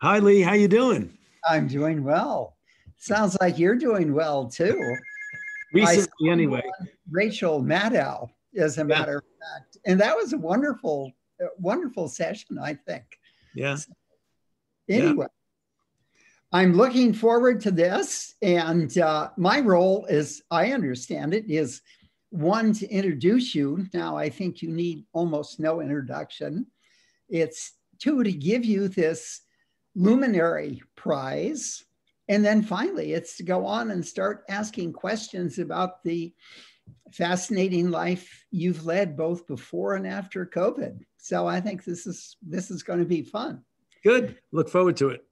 Hi, Lee. How you doing? I'm doing well. Sounds like you're doing well too. Recently, anyway. Rachel Maddow, as a matter of fact, and that was a wonderful, wonderful session. I think. Yeah. So, anyway, yeah. I'm looking forward to this, and uh, my role, as I understand it, is one to introduce you. Now, I think you need almost no introduction. It's two to give you this luminary prize. And then finally, it's to go on and start asking questions about the fascinating life you've led both before and after COVID. So I think this is this is going to be fun. Good. Look forward to it.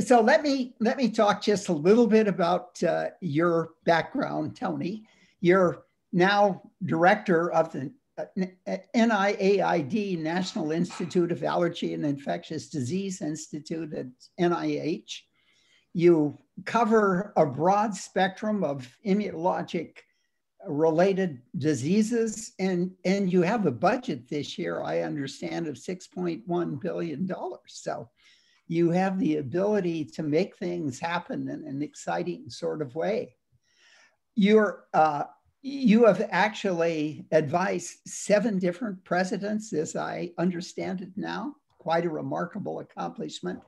So let me let me talk just a little bit about uh, your background, Tony. You're now director of the NIAID, National Institute of Allergy and Infectious Disease Institute at NIH. You cover a broad spectrum of immunologic related diseases, and, and you have a budget this year, I understand, of $6.1 billion. So you have the ability to make things happen in an exciting sort of way. You're uh, you have actually advised seven different presidents, as I understand it now. Quite a remarkable accomplishment.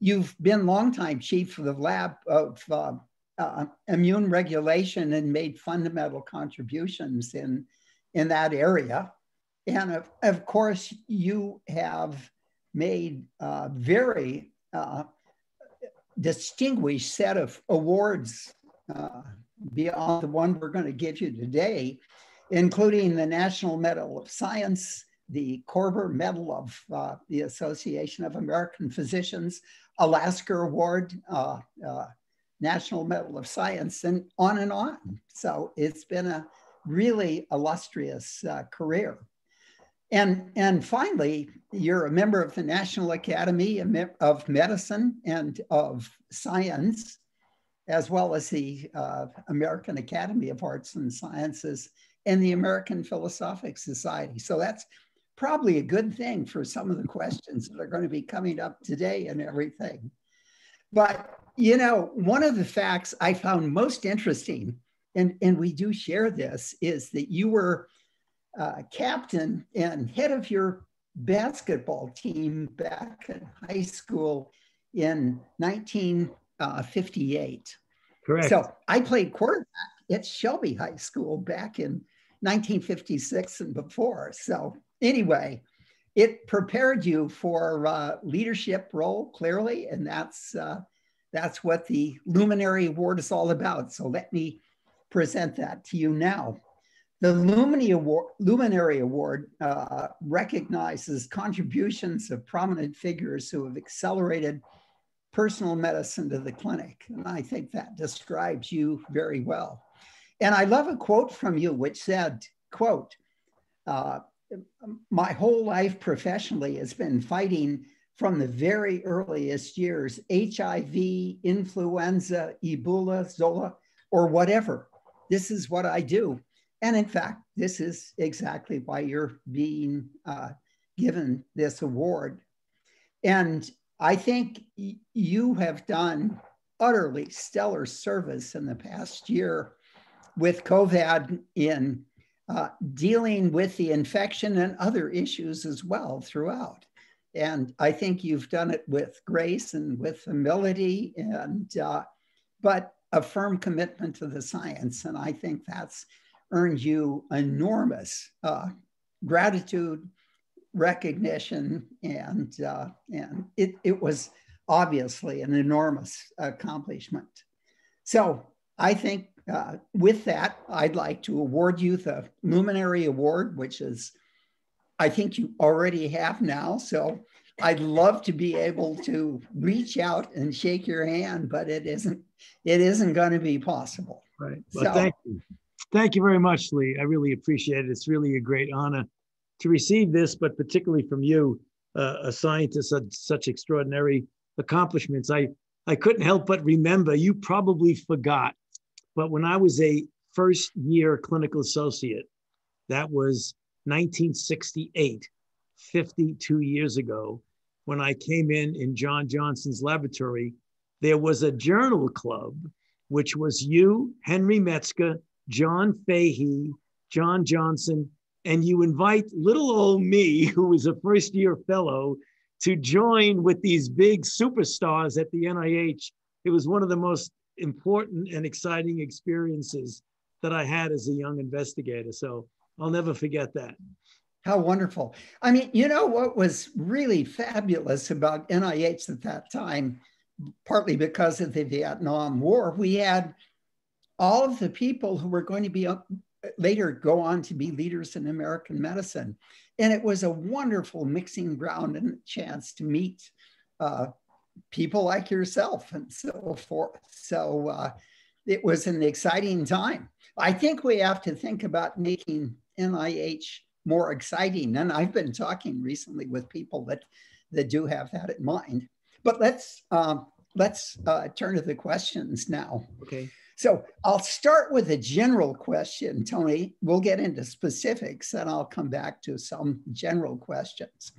You've been longtime chief of the lab of uh, uh, immune regulation and made fundamental contributions in, in that area. And of, of course, you have made a very uh, distinguished set of awards uh, beyond the one we're going to give you today, including the National Medal of Science, the Kober Medal of uh, the Association of American Physicians, a Lasker Award, uh, uh, National Medal of Science, and on and on. So it's been a really illustrious uh, career. And, and finally, you're a member of the National Academy of Medicine and of Science as well as the uh, American Academy of Arts and Sciences and the American Philosophic Society. So that's probably a good thing for some of the questions that are going to be coming up today and everything. But, you know, one of the facts I found most interesting, and, and we do share this, is that you were uh, captain and head of your basketball team back in high school in 19 uh, 58. Correct. So I played quarterback at Shelby High School back in 1956 and before. So anyway, it prepared you for uh, leadership role clearly, and that's uh, that's what the Luminary Award is all about. So let me present that to you now. The Luminary Award, Luminary Award uh, recognizes contributions of prominent figures who have accelerated personal medicine to the clinic. And I think that describes you very well. And I love a quote from you which said, quote, uh, my whole life professionally has been fighting from the very earliest years, HIV, influenza, Ebola, Zola, or whatever. This is what I do. And in fact, this is exactly why you're being uh, given this award. And I think you have done utterly stellar service in the past year with COVID in uh, dealing with the infection and other issues as well throughout. And I think you've done it with grace and with humility and, uh, but a firm commitment to the science. And I think that's earned you enormous uh, gratitude recognition, and uh, and it it was obviously an enormous accomplishment. So I think uh, with that, I'd like to award you the Luminary Award, which is I think you already have now. So I'd love to be able to reach out and shake your hand, but it isn't it isn't going to be possible. Right. Well, so, thank you. Thank you very much, Lee. I really appreciate it. It's really a great honor to receive this, but particularly from you, uh, a scientist of such extraordinary accomplishments. I, I couldn't help but remember, you probably forgot, but when I was a first year clinical associate, that was 1968, 52 years ago, when I came in in John Johnson's laboratory, there was a journal club, which was you, Henry Metzger, John Fahey, John Johnson, and you invite little old me, who was a first year fellow, to join with these big superstars at the NIH. It was one of the most important and exciting experiences that I had as a young investigator. So I'll never forget that. How wonderful. I mean, you know what was really fabulous about NIH at that time, partly because of the Vietnam War, we had all of the people who were going to be later go on to be leaders in American medicine. And it was a wonderful mixing ground and chance to meet uh, people like yourself and so forth. So uh, it was an exciting time. I think we have to think about making NIH more exciting. And I've been talking recently with people that, that do have that in mind. But let's um, let's uh, turn to the questions now. Okay. So I'll start with a general question, Tony. We'll get into specifics and I'll come back to some general questions.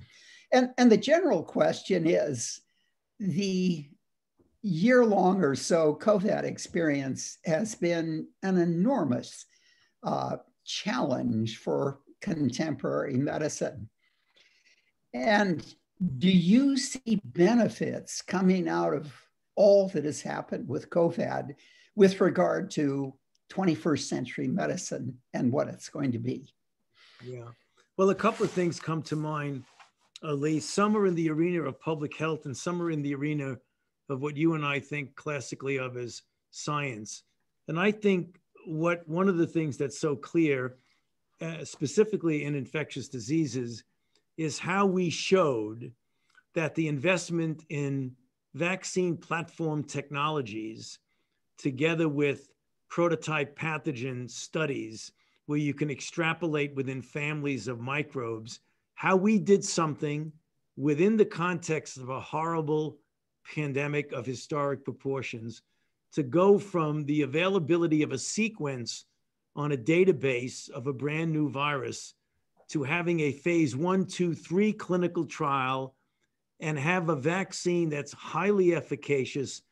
And, and the general question is the year long or so COVID experience has been an enormous uh, challenge for contemporary medicine. And do you see benefits coming out of all that has happened with COVID with regard to 21st century medicine and what it's going to be? Yeah. Well, a couple of things come to mind, Lee. Some are in the arena of public health, and some are in the arena of what you and I think classically of as science. And I think what one of the things that's so clear uh, specifically in infectious diseases, is how we showed that the investment in vaccine platform technologies, together with prototype pathogen studies, where you can extrapolate within families of microbes, how we did something within the context of a horrible pandemic of historic proportions to go from the availability of a sequence on a database of a brand new virus to having a phase one, two, three clinical trial and have a vaccine that's highly efficacious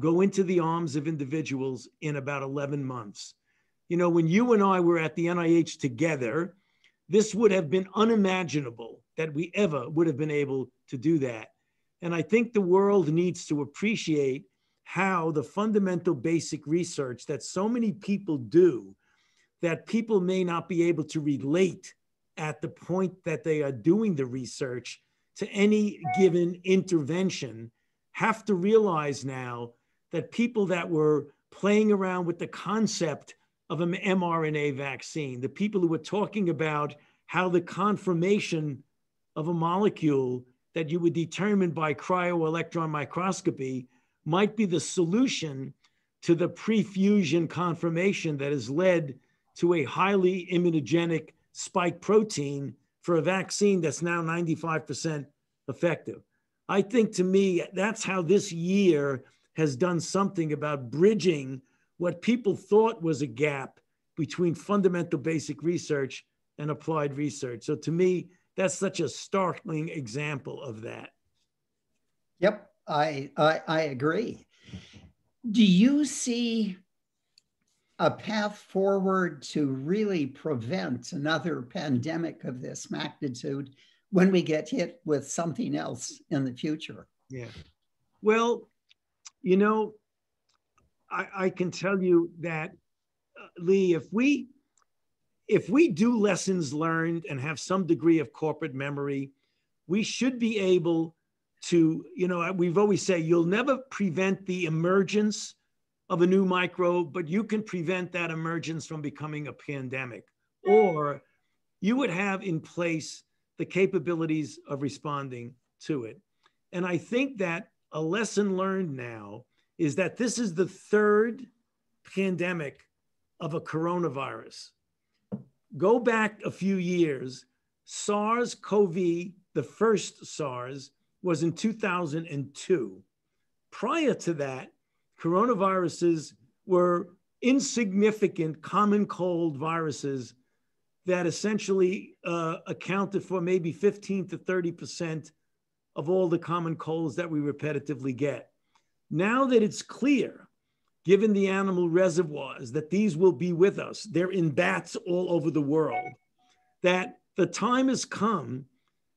go into the arms of individuals in about 11 months. You know, when you and I were at the NIH together, this would have been unimaginable that we ever would have been able to do that. And I think the world needs to appreciate how the fundamental basic research that so many people do that people may not be able to relate at the point that they are doing the research to any given intervention have to realize now that people that were playing around with the concept of an mRNA vaccine, the people who were talking about how the conformation of a molecule that you would determine by cryo-electron microscopy might be the solution to the pre-fusion conformation that has led to a highly immunogenic spike protein for a vaccine that's now 95% effective. I think to me, that's how this year has done something about bridging what people thought was a gap between fundamental basic research and applied research. So to me, that's such a startling example of that. Yep, I, I, I agree. Do you see a path forward to really prevent another pandemic of this magnitude when we get hit with something else in the future? Yeah. Well, you know, I, I can tell you that, uh, Lee, if we if we do lessons learned and have some degree of corporate memory, we should be able to, you know, we've always say you'll never prevent the emergence of a new microbe, but you can prevent that emergence from becoming a pandemic. Or you would have in place the capabilities of responding to it. And I think that a lesson learned now is that this is the third pandemic of a coronavirus. Go back a few years, SARS CoV, the first SARS, was in 2002. Prior to that, coronaviruses were insignificant common cold viruses that essentially uh, accounted for maybe 15 to 30% of all the common colds that we repetitively get. Now that it's clear, given the animal reservoirs, that these will be with us, they're in bats all over the world, that the time has come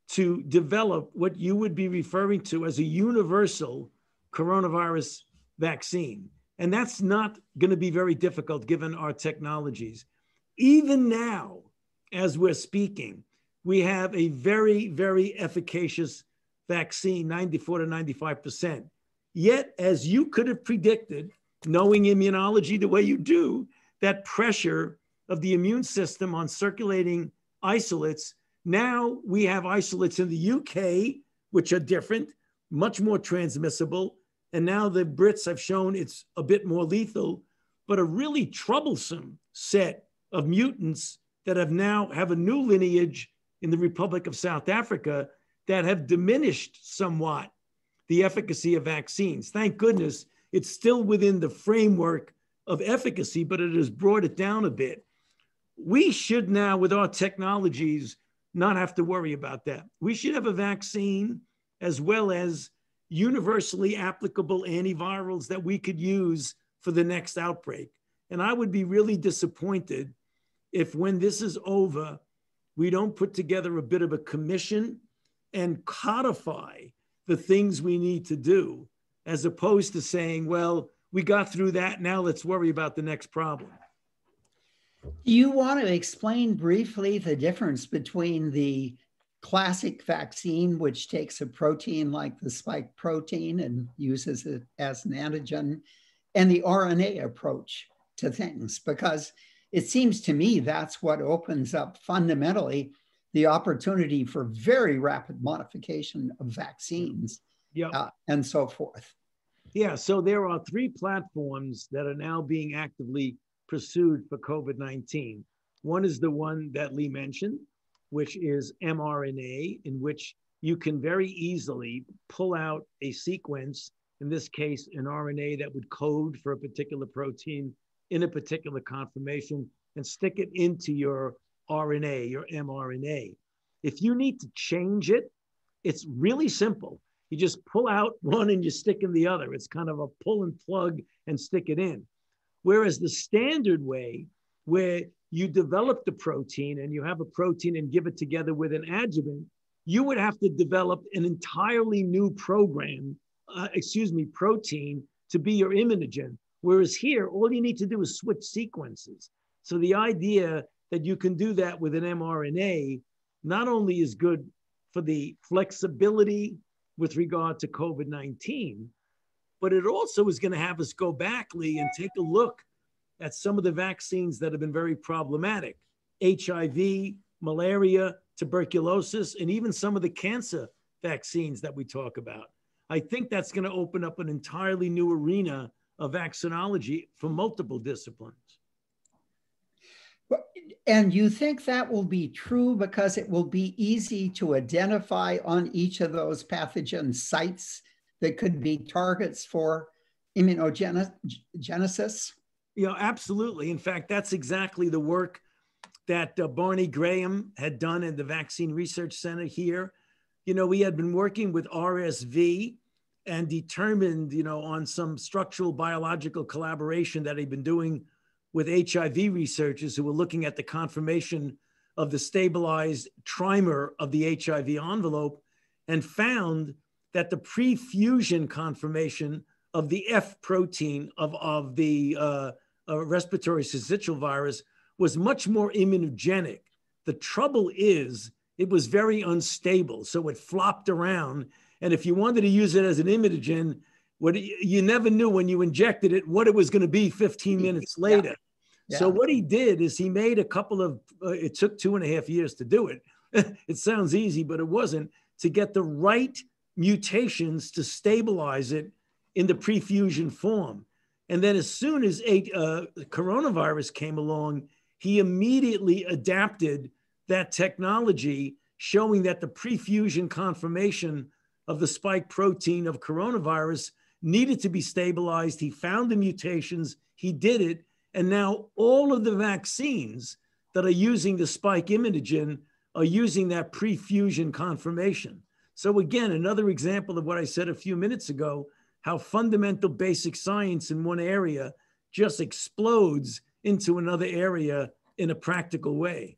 to develop what you would be referring to as a universal coronavirus vaccine. And that's not going to be very difficult given our technologies. Even now, as we're speaking, we have a very, very efficacious vaccine, 94 to 95%. Yet, as you could have predicted, knowing immunology the way you do, that pressure of the immune system on circulating isolates, now we have isolates in the UK, which are different, much more transmissible. And now the Brits have shown it's a bit more lethal, but a really troublesome set of mutants that have now have a new lineage in the Republic of South Africa that have diminished somewhat the efficacy of vaccines. Thank goodness it's still within the framework of efficacy, but it has brought it down a bit. We should now, with our technologies, not have to worry about that. We should have a vaccine as well as universally applicable antivirals that we could use for the next outbreak. And I would be really disappointed if, when this is over, we don't put together a bit of a commission and codify the things we need to do, as opposed to saying, well, we got through that. Now let's worry about the next problem. Do you want to explain briefly the difference between the classic vaccine, which takes a protein like the spike protein and uses it as an antigen, and the RNA approach to things? Because it seems to me that's what opens up fundamentally the opportunity for very rapid modification of vaccines yep. Uh, and so forth. Yeah, so there are three platforms that are now being actively pursued for COVID 19. One is the one that Lee mentioned, which is mRNA, in which you can very easily pull out a sequence, in this case, an RNA that would code for a particular protein in a particular conformation, and stick it into your RNA, your mRNA. If you need to change it, it's really simple. You just pull out one and you stick in the other. It's kind of a pull and plug and stick it in. Whereas the standard way, where you develop the protein and you have a protein and give it together with an adjuvant, you would have to develop an entirely new program, uh, excuse me, protein to be your immunogen. Whereas here, all you need to do is switch sequences. So the idea that you can do that with an mRNA not only is good for the flexibility with regard to COVID 19, but it also is going to have us go back, Lee, and take a look at some of the vaccines that have been very problematic HIV, malaria, tuberculosis, and even some of the cancer vaccines that we talk about. I think that's going to open up an entirely new arena of vaccinology for multiple disciplines. And you think that will be true because it will be easy to identify on each of those pathogen sites that could be targets for immunogenesis? Know, absolutely. In fact, that's exactly the work that uh, Barney Graham had done in the Vaccine Research Center here. You know, we had been working with RSV and determined, you know, on some structural biological collaboration that he'd been doing with HIV researchers who were looking at the conformation of the stabilized trimer of the HIV envelope and found that the pre-fusion conformation of the F protein of, of the uh, uh, respiratory syncytial virus was much more immunogenic. The trouble is it was very unstable, so it flopped around. And if you wanted to use it as an immunogen, what you never knew when you injected it what it was going to be 15 minutes later. So what he did is he made a couple of. Uh, it took two and a half years to do it. it sounds easy, but it wasn't to get the right mutations to stabilize it in the prefusion form. And then as soon as a, uh, coronavirus came along, he immediately adapted that technology, showing that the prefusion conformation of the spike protein of coronavirus needed to be stabilized. He found the mutations, he did it, and now all of the vaccines that are using the spike immunogen are using that prefusion conformation. So, again, another example of what I said a few minutes ago how fundamental basic science in one area just explodes into another area in a practical way.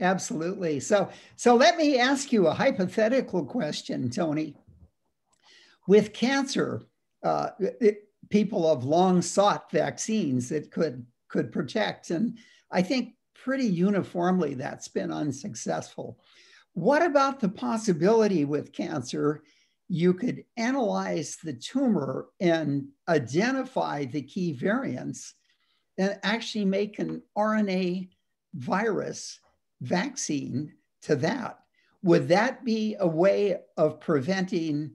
Absolutely. So, so let me ask you a hypothetical question, Tony. With cancer, uh, it, people have long sought vaccines that could could protect, and I think pretty uniformly that's been unsuccessful. What about the possibility with cancer you could analyze the tumor and identify the key variants and actually make an RNA virus vaccine to that. Would that be a way of preventing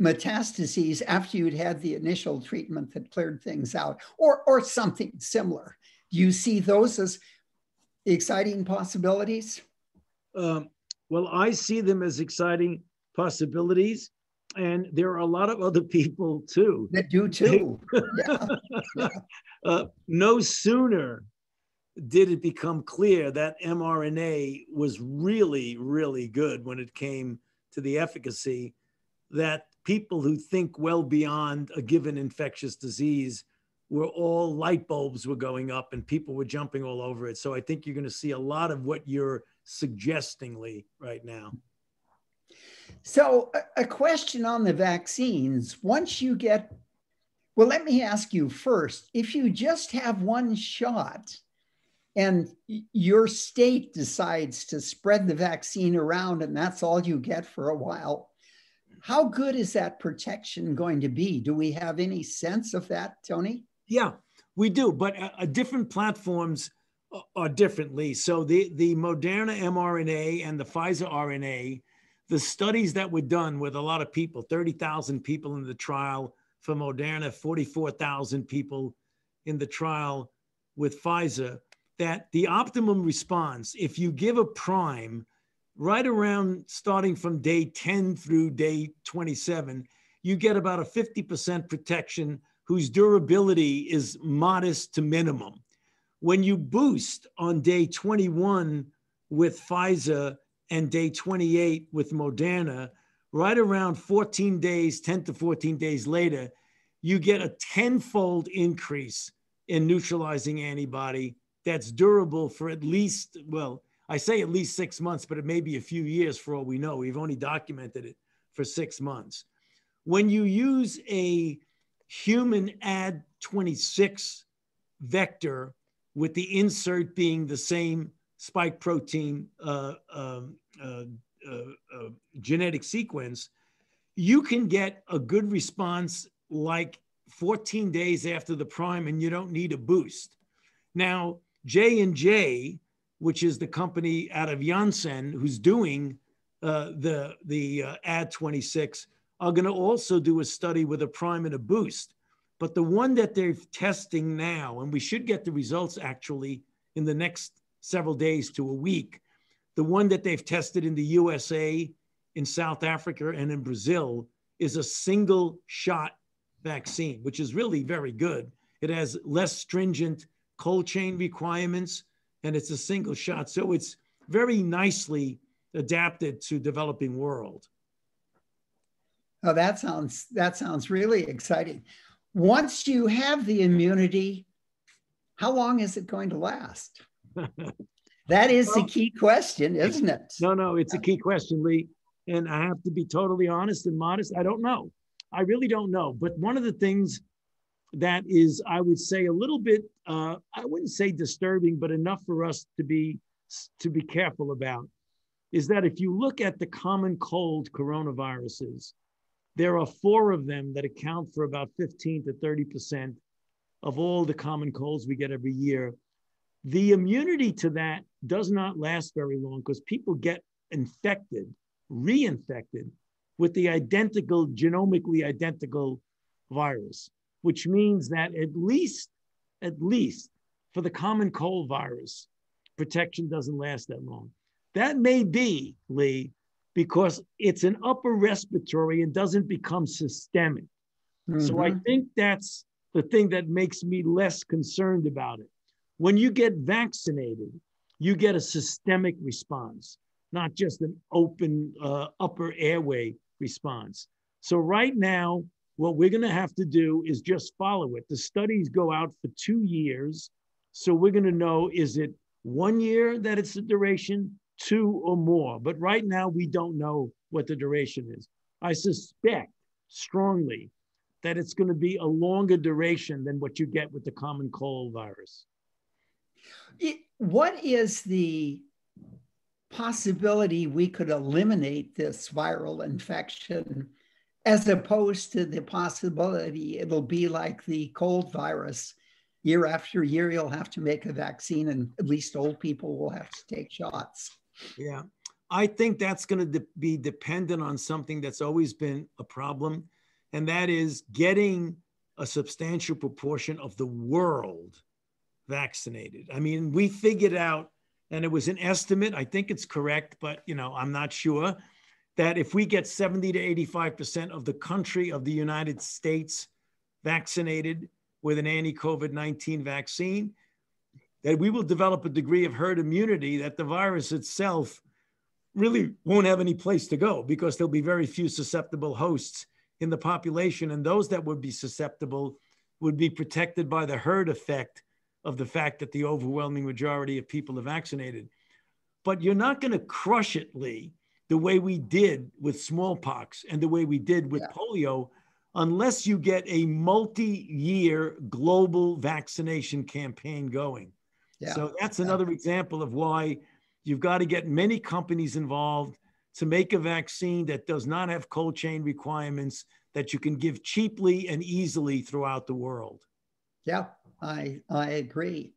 metastases after you'd had the initial treatment that cleared things out, or, or something similar? Do you see those as exciting possibilities? Um, well, I see them as exciting possibilities. And there are a lot of other people too that do too. yeah. Yeah. Uh, no sooner did it become clear that mRNA was really, really good when it came to the efficacy that people who think well beyond a given infectious disease where all light bulbs were going up and people were jumping all over it. So I think you're going to see a lot of what you're suggestingly right now. So, a question on the vaccines. Once you get, well, let me ask you first if you just have one shot and your state decides to spread the vaccine around and that's all you get for a while, how good is that protection going to be? Do we have any sense of that, Tony? Yeah, we do, but uh, uh different platforms are differently. So the, the Moderna mRNA and the Pfizer RNA the studies that were done with a lot of people 30,000 people in the trial for Moderna, 44,000 people in the trial with Pfizer, that the optimum response, if you give a prime right around starting from day 10 through day 27, you get about a 50% protection whose durability is modest to minimum. When you boost on day 21 with Pfizer, and day 28 with Moderna, right around 14 days, 10 to 14 days later, you get a tenfold increase in neutralizing antibody that's durable for at least, well, I say at least six months, but it may be a few years for all we know. We've only documented it for six months. When you use a human Ad26 vector with the insert being the same spike protein uh, um, uh, uh, uh, genetic sequence, you can get a good response like 14 days after the prime, and you don't need a boost. Now, J and J, which is the company out of Janssen who's doing uh, the the uh, Ad26, are going to also do a study with a prime and a boost. But the one that they're testing now, and we should get the results actually in the next several days to a week. The one that they've tested in the USA, in South Africa, and in Brazil is a single shot vaccine, which is really very good. It has less stringent cold chain requirements and it's a single shot. So it's very nicely adapted to developing world. Oh, that sounds that sounds really exciting. Once you have the immunity, how long is it going to last? that is well, the key question, isn't it? No, no, it's a key question, Lee. And I have to be totally honest and modest. I don't know. I really don't know. But one of the things that is, I would say, a little bit, uh, I wouldn't say disturbing, but enough for us to be to be careful about, is that if you look at the common cold coronaviruses, there are four of them that account for about 15 to 30 percent of all the common colds we get every year. The immunity to that does not last very long because people get infected, reinfected with the identical, genomically identical virus, which means that at least, at least for the common cold virus, protection doesn't last that long. That may be, Lee, because it's an upper respiratory and doesn't become systemic. Mm-hmm. So I mm-hmm. think that's the thing that makes me less concerned about it. When you get vaccinated, you get a systemic response. not just an open uh, upper airway response. So, right now, what we're going to have to do is just follow it. The studies go out for two years. So, we're going to know is it one year that it's the duration, two or more? But right now, we don't know what the duration is. I suspect strongly that it's going to be a longer duration than what you get with the common cold virus. It, what is the possibility we could eliminate this viral infection as opposed to the possibility it'll be like the cold virus year after year you'll have to make a vaccine and at least old people will have to take shots yeah i think that's going to de- be dependent on something that's always been a problem and that is getting a substantial proportion of the world vaccinated. I mean, we figured out, and it was an estimate, I think it's correct, but you know, I'm not sure, that if we get 70 to 85% of the country of the United States vaccinated with an anti-COVID 19 vaccine, that we will develop a degree of herd immunity that the virus itself really won't have any place to go because there'll be very few susceptible hosts in the population. And those that would be susceptible would be protected by the herd effect of the fact that the overwhelming majority of people are vaccinated. But you're not going to crush it, Lee, the way we did with smallpox and the way we did with yeah. polio, unless you get a multi year global vaccination campaign going. Yeah. So that's another yeah. example of why you've got to get many companies involved to make a vaccine that does not have cold chain requirements that you can give cheaply and easily throughout the world. Yeah, I, I agree.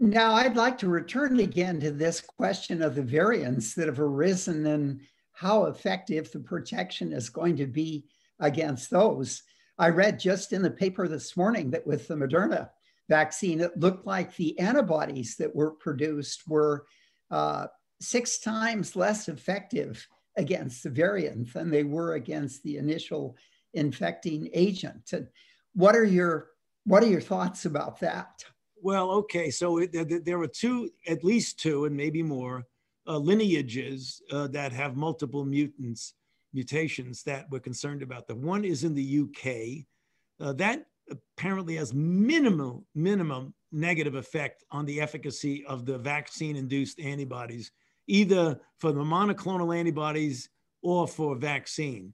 Now, I'd like to return again to this question of the variants that have arisen and how effective the protection is going to be against those. I read just in the paper this morning that with the Moderna vaccine, it looked like the antibodies that were produced were uh, six times less effective against the variant than they were against the initial infecting agent. And what are your what are your thoughts about that? Well, okay, so there are two, at least two, and maybe more uh, lineages uh, that have multiple mutants, mutations that we're concerned about. The one is in the UK. Uh, that apparently has minimal, minimum negative effect on the efficacy of the vaccine-induced antibodies either for the monoclonal antibodies or for vaccine.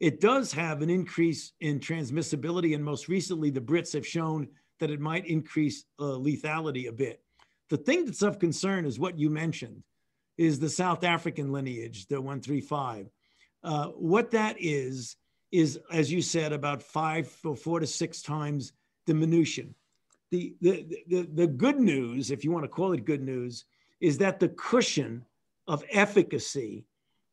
It does have an increase in transmissibility, and most recently, the Brits have shown that it might increase uh, lethality a bit. The thing that's of concern is what you mentioned, is the South African lineage, the 135. Uh, what that is, is, as you said, about five or four to six times diminution. The, the, the, the good news, if you want to call it good news, is that the cushion of efficacy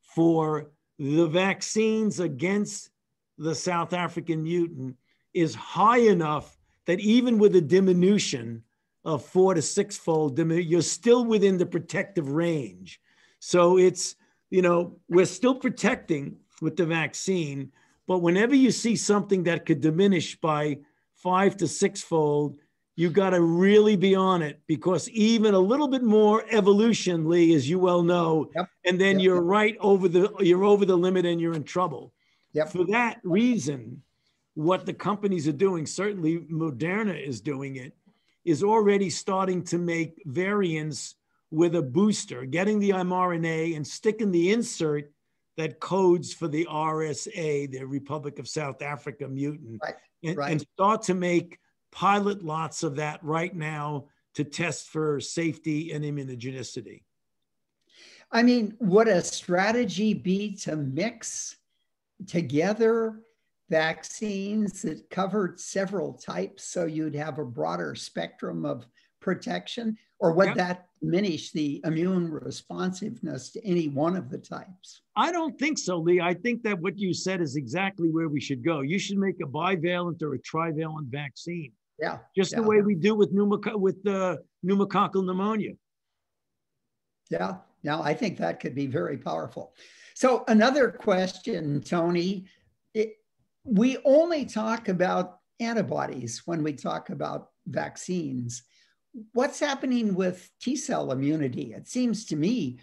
for the vaccines against the South African mutant is high enough that even with a diminution of four to six fold, you're still within the protective range. So it's, you know, we're still protecting with the vaccine, but whenever you see something that could diminish by five to six fold, you got to really be on it because even a little bit more evolution, Lee, as you well know, yep. and then yep. you're right over the you're over the limit and you're in trouble. Yep. For that reason, what the companies are doing, certainly Moderna is doing it, is already starting to make variants with a booster, getting the mRNA and sticking the insert that codes for the RSA, the Republic of South Africa mutant, right. And, right. and start to make pilot lots of that right now to test for safety and immunogenicity. I mean, would a strategy be to mix together vaccines that covered several types so you'd have a broader spectrum of protection? Or would yep. that diminish the immune responsiveness to any one of the types? I don't think so, Lee. I think that what you said is exactly where we should go. You should make a bivalent or a trivalent vaccine. Yeah. Just yeah. the way we do with pneumoc- with the pneumococcal pneumonia. Yeah. Now I think that could be very powerful. So another question, Tony. It, we only talk about antibodies when we talk about vaccines. What's happening with T cell immunity? It seems to me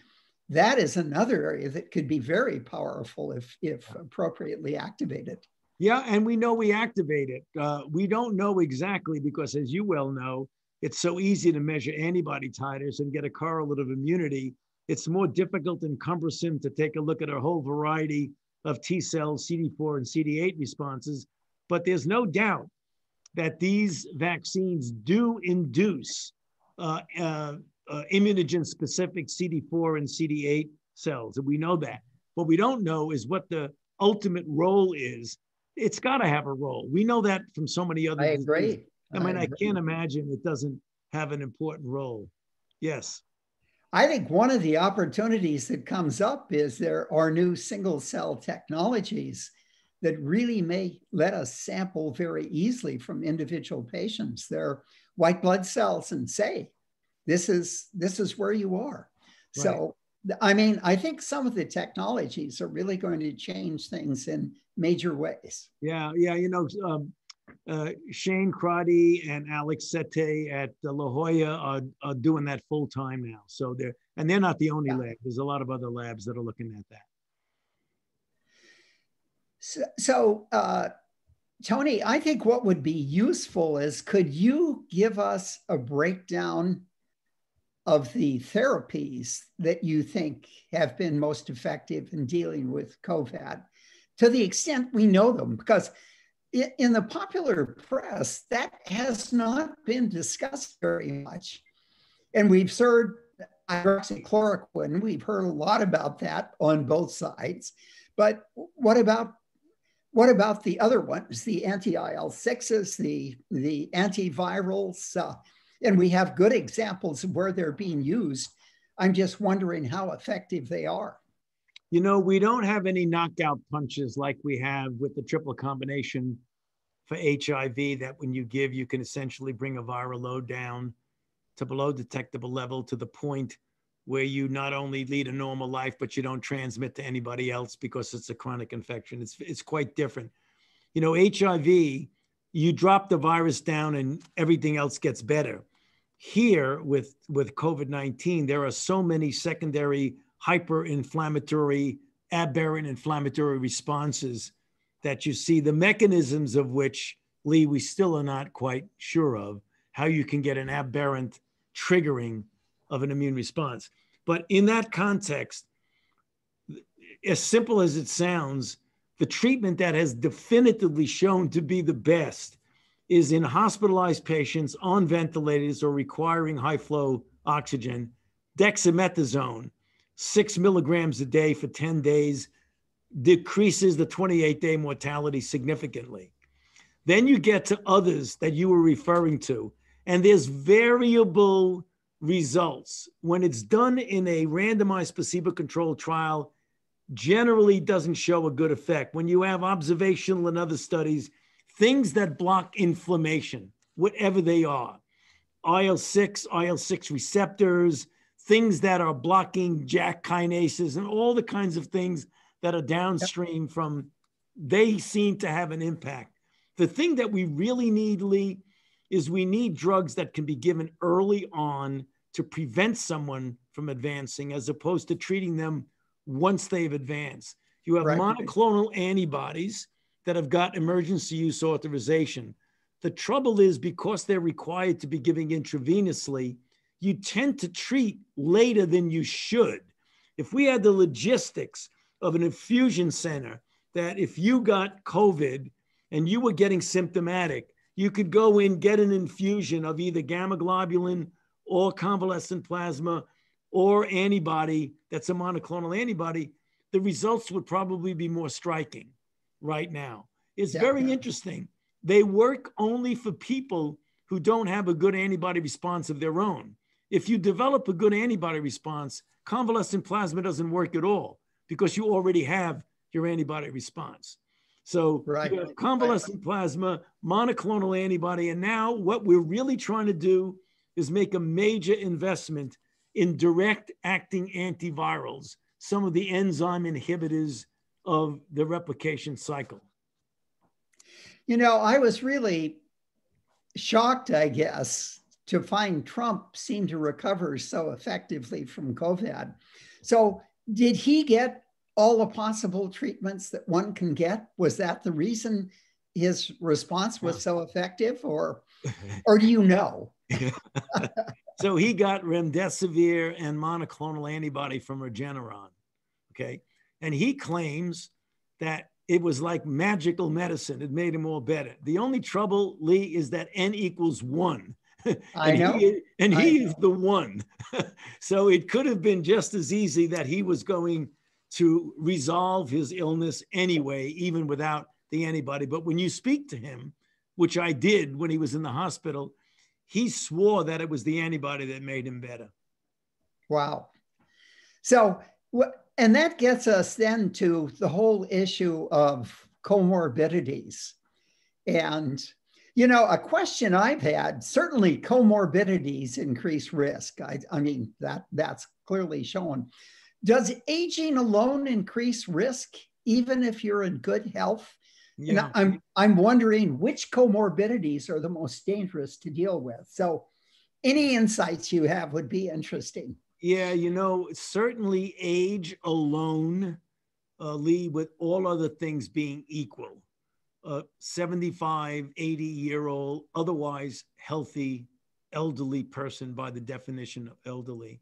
that is another area that could be very powerful if, if appropriately activated. Yeah, and we know we activate it. Uh, we don't know exactly because, as you well know, it's so easy to measure antibody titers and get a correlate of immunity. It's more difficult and cumbersome to take a look at a whole variety of T cells, CD4 and CD8 responses. But there's no doubt that these vaccines do induce uh, uh, uh, immunogen specific CD4 and CD8 cells. And we know that. What we don't know is what the ultimate role is. It's got to have a role. We know that from so many other. I agree. Diseases. I mean, I, I can't imagine it doesn't have an important role. Yes. I think one of the opportunities that comes up is there are new single cell technologies that really may let us sample very easily from individual patients their white blood cells and say, this is this is where you are. Right. So I mean, I think some of the technologies are really going to change things in major ways. Yeah, yeah. You know, um, uh, Shane Crotty and Alex Sette at La Jolla are, are doing that full time now. So they're and they're not the only yeah. lab. There's a lot of other labs that are looking at that. So, so uh, Tony, I think what would be useful is could you give us a breakdown of the therapies that you think have been most effective in dealing with COVID to the extent we know them? Because in the popular press, that has not been discussed very much. And we've heard hydroxychloroquine, we've heard a lot about that on both sides. But what about what about the other ones, the anti-IL-6s, the, the antivirals? Uh, and we have good examples of where they're being used. I'm just wondering how effective they are. You know, we don't have any knockout punches like we have with the triple combination for HIV that when you give, you can essentially bring a viral load down to below detectable level to the point where you not only lead a normal life, but you don't transmit to anybody else because it's a chronic infection. It's, it's quite different. You know, HIV, you drop the virus down and everything else gets better. Here with, with COVID 19, there are so many secondary hyper-inflammatory, aberrant inflammatory responses that you see, the mechanisms of which, Lee, we still are not quite sure of, how you can get an aberrant triggering of an immune response. But in that context, as simple as it sounds, the treatment that has definitively shown to be the best is in hospitalized patients on ventilators or requiring high flow oxygen, dexamethasone, six milligrams a day for 10 days, decreases the 28 day mortality significantly. Then you get to others that you were referring to, and there's variable results. When it's done in a randomized placebo controlled trial, generally doesn't show a good effect. When you have observational and other studies, things that block inflammation, whatever they are, IL 6, IL 6 receptors, things that are blocking JAK kinases, and all the kinds of things that are downstream yep. from, they seem to have an impact. The thing that we really need, Lee, is we need drugs that can be given early on to prevent someone from advancing as opposed to treating them once they've advanced. You have right. monoclonal antibodies that have got emergency use authorization. The trouble is because they're required to be giving intravenously, you tend to treat later than you should. If we had the logistics of an infusion center that if you got COVID and you were getting symptomatic, you could go in, get an infusion of either gamma globulin or convalescent plasma or antibody that's a monoclonal antibody, the results would probably be more striking right now. It's yeah, very yeah. interesting. They work only for people who don't have a good antibody response of their own. If you develop a good antibody response, convalescent plasma doesn't work at all because you already have your antibody response. So right. you have convalescent right. plasma, monoclonal antibody, and now what we're really trying to do is make a major investment in direct acting antivirals, some of the enzyme inhibitors of the replication cycle. You know, I was really shocked, I guess, to find Trump seem to recover so effectively from COVID. So, did he get all the possible treatments that one can get? Was that the reason his response was so effective, or, or do you know? so he got remdesivir and monoclonal antibody from Regeneron. Okay, and he claims that it was like magical medicine. It made him all better. The only trouble, Lee, is that n equals one. I know. He, and he is the one. so it could have been just as easy that he was going to resolve his illness anyway, even without the antibody. But when you speak to him, which I did when he was in the hospital, he swore that it was the antibody that made him better. Wow. So, and that gets us then to the whole issue of comorbidities. And you know, a question I've had certainly comorbidities increase risk. I, I mean, that that's clearly shown. Does aging alone increase risk, even if you're in good health? Yeah. And I'm I'm wondering which comorbidities are the most dangerous to deal with. So, any insights you have would be interesting. Yeah, you know, certainly age alone, uh, Lee, with all other things being equal, a 75, 80 year old, otherwise healthy, elderly person by the definition of elderly.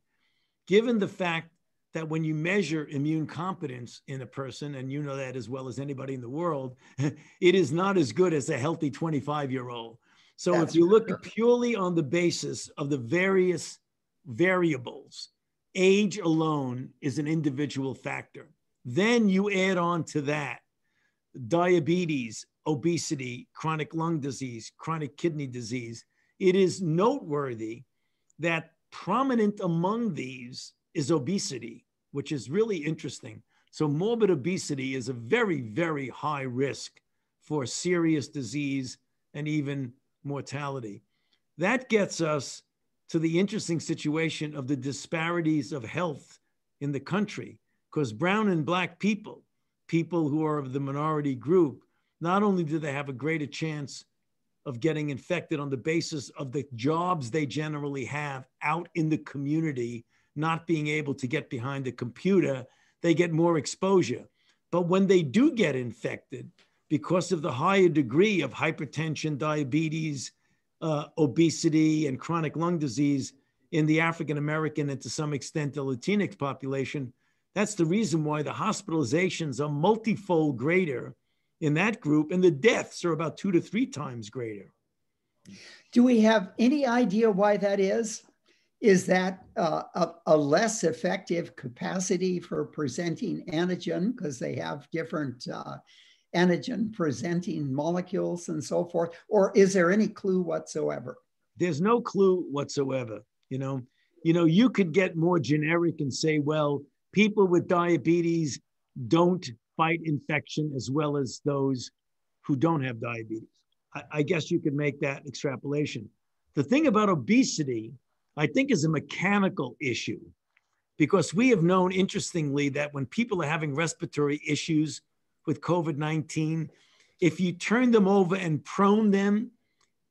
Given the fact that when you measure immune competence in a person, and you know that as well as anybody in the world, it is not as good as a healthy 25 year old. So That's if you look true. purely on the basis of the various variables, age alone is an individual factor. Then you add on to that diabetes, obesity, chronic lung disease, chronic kidney disease, it is noteworthy that prominent among these is obesity, which is really interesting. So, morbid obesity is a very, very high risk for serious disease and even mortality. That gets us to the interesting situation of the disparities of health in the country, because brown and black people, people who are of the minority group, not only do they have a greater chance of getting infected on the basis of the jobs they generally have out in the community, not being able to get behind a computer, they get more exposure. But when they do get infected, because of the higher degree of hypertension, diabetes, uh, obesity, and chronic lung disease in the African American and to some extent the Latinx population, that's the reason why the hospitalizations are multifold greater in that group, and the deaths are about two to three times greater. Do we have any idea why that is? Is that uh, a, a, less effective capacity for presenting antigen because they have different uh, antigen presenting molecules and so forth? Or is there any clue whatsoever? There's no clue whatsoever. You know, you know, you could get more generic and say, well, people with diabetes don't fight infection as well as those who don't have diabetes. I, I guess you could make that extrapolation. The thing about obesity, I think, is a mechanical issue because we have known, interestingly, that when people are having respiratory issues with COVID 19, if you turn them over and prone them,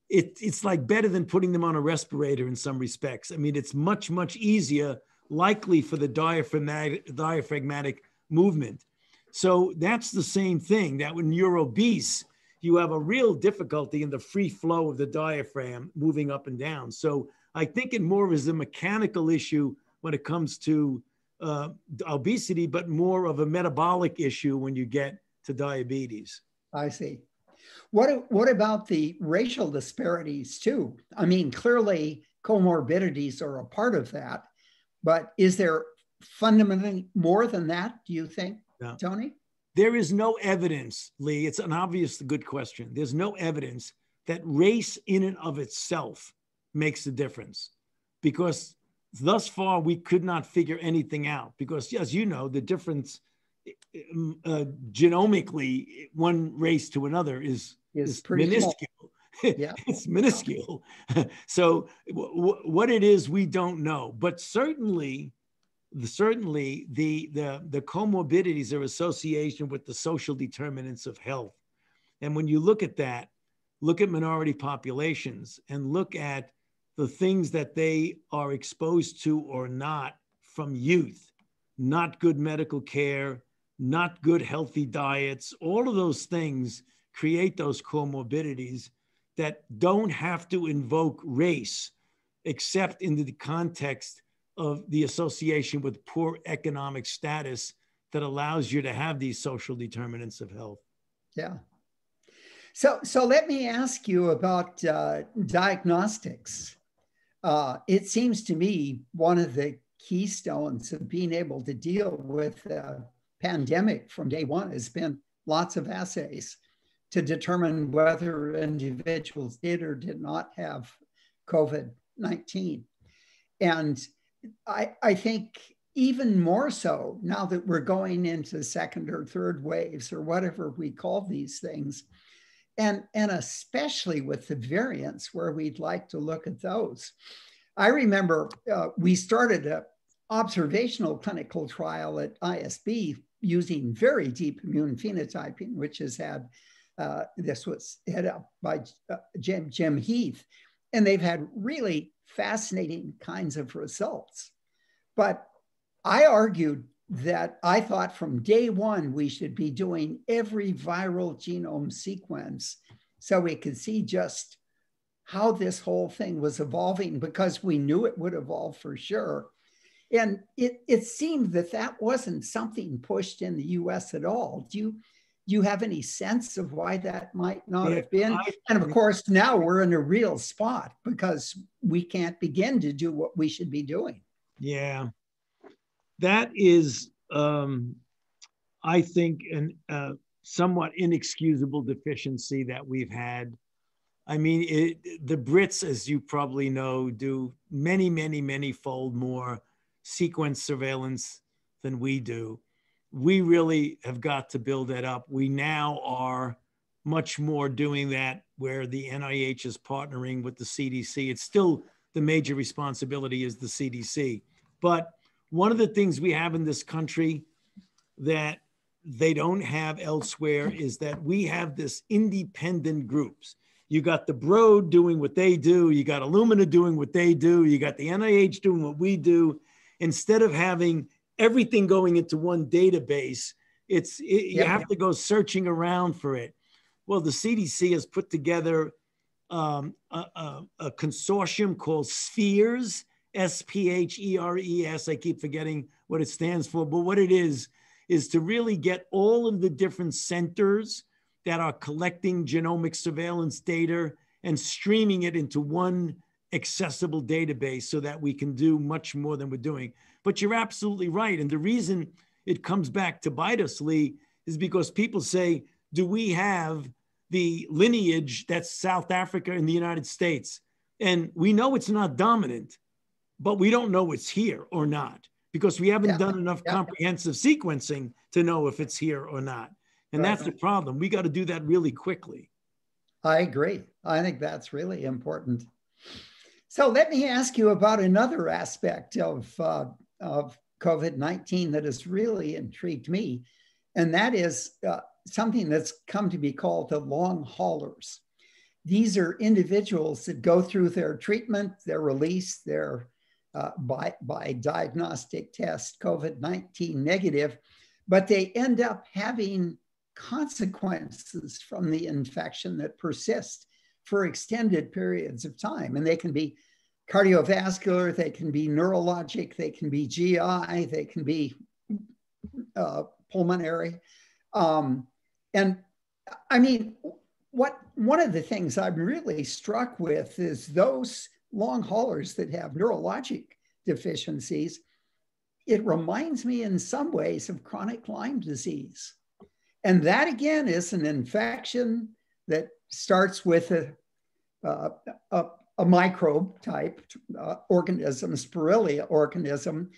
it, it's like better than putting them on a respirator in some respects. I mean, it's much, much easier, likely for the diaphragmatic, diaphragmatic movement. So that's the same thing that when you're obese, you have a real difficulty in the free flow of the diaphragm moving up and down. So I think it more is a mechanical issue when it comes to uh, obesity, but more of a metabolic issue when you get to diabetes. I see. What, what about the racial disparities too? I mean, clearly comorbidities are a part of that, but is there fundamentally more than that, do you think? Yeah. Tony? There is no evidence, Lee. It's an obvious good question. There's no evidence that race in and of itself makes the difference because thus far we could not figure anything out because as you know the difference uh, genomically one race to another is, is, is minuscule yeah. it's minuscule so what it is we don't know but certainly the, certainly the, the, the comorbidities are association with the social determinants of health. And when you look at that, look at minority populations and look at the things that they are exposed to or not from youth. not good medical care, not good healthy diets, all of those things create those comorbidities that don't have to invoke race, except in the context of the association with poor economic status that allows you to have these social determinants of health. Yeah. So, so let me ask you about uh, diagnostics. Uh, it seems to me one of the keystones of being able to deal with a pandemic from day one has been lots of assays to determine whether individuals did or did not have COVID 19. And I, I think even more so now that we're going into second or third waves or whatever we call these things, and, and especially with the variants where we'd like to look at those. I remember uh, we started an observational clinical trial at ISB using very deep immune phenotyping, which has had, uh, this was head up by uh, Jim, Jim Heath, and they've had really fascinating kinds of results. But I argued that I thought from day one we should be doing every viral genome sequence so we could see just how this whole thing was evolving because we knew it would evolve for sure. And it, it seemed that that wasn't something pushed in the US at all. Do you, you have any sense of why that might not have been? And of course, now we're in a real spot because we can't begin to do what we should be doing. Yeah. That is, um, I think, an uh, somewhat inexcusable deficiency that we've had I mean, it, the Brits, as you probably know, do many, many, many fold more sequence surveillance than we do. We really have got to build that up. We now are much more doing that where the NIH is partnering with the CDC. It's still the major responsibility is the CDC. But one of the things we have in this country that they don't have elsewhere is that we have this independent groups you got the Broad doing what they do. You got Illumina doing what they do. You got the NIH doing what we do. Instead of having everything going into one database, it's it, you have to go searching around for it. Well, the CDC has put together um, a, a, a, consortium called Spheres, S P H E R E S. I keep forgetting what it stands for, but what it is is to really get all of the different centers that are collecting genomic surveillance data and streaming it into one accessible database so that we can do much more than we're doing. But you're absolutely right. And the reason it comes back to bite us, Lee, is because people say, do we have the lineage that's South Africa in the United States? And we know it's not dominant, but we don't know it's here or not because we haven't yeah. done enough yeah. comprehensive sequencing to know if it's here or not. And right. that's the problem. We got to do that really quickly. I agree. I think that's really important. So let me ask you about another aspect of, uh, of COVID 19 that has really intrigued me. And that is uh, something that's come to be called the long haulers. These are individuals that go through their treatment, their release, their uh, by, by diagnostic test COVID 19 negative, but they end up having consequences from the infection that persist for extended periods of time. And they can be cardiovascular, they can be neurologic, they can be GI, they can be uh, pulmonary. Um, and I mean, what one of the things I'm really struck with is those long haulers that have neurologic deficiencies. It reminds me in some ways of chronic Lyme disease. And that again is an infection that starts with a, uh, a, a, microbe type uh, organism, Spirillea organism,